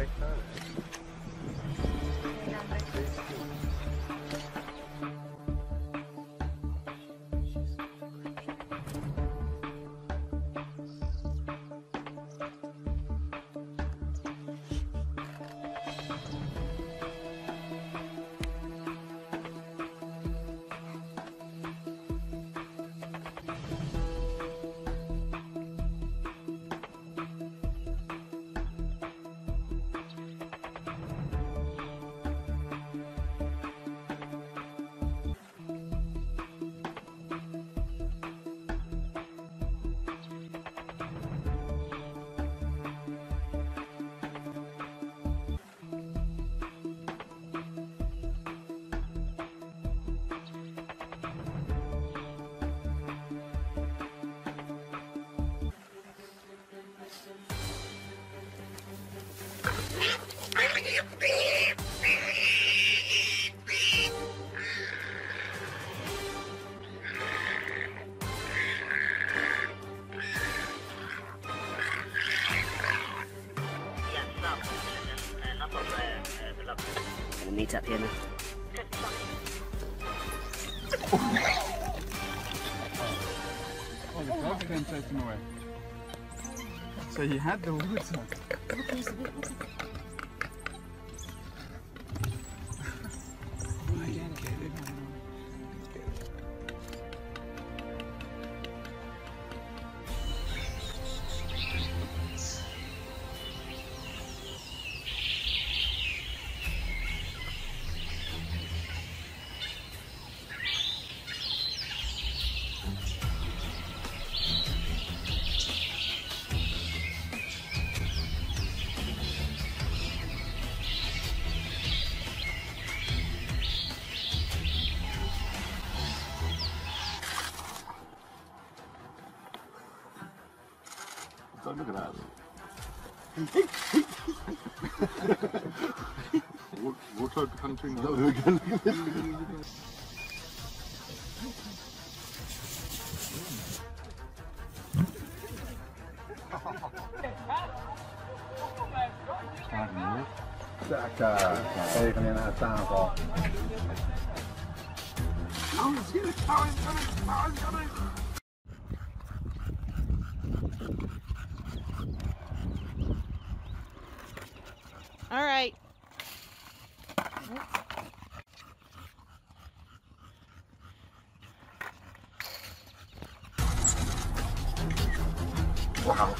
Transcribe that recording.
check that out. Meet up here now. Oh, the dog then chased him away. So you had the water. So look at that. Wa- Water hunting. Stackar, säger ni när stan var. All Wow.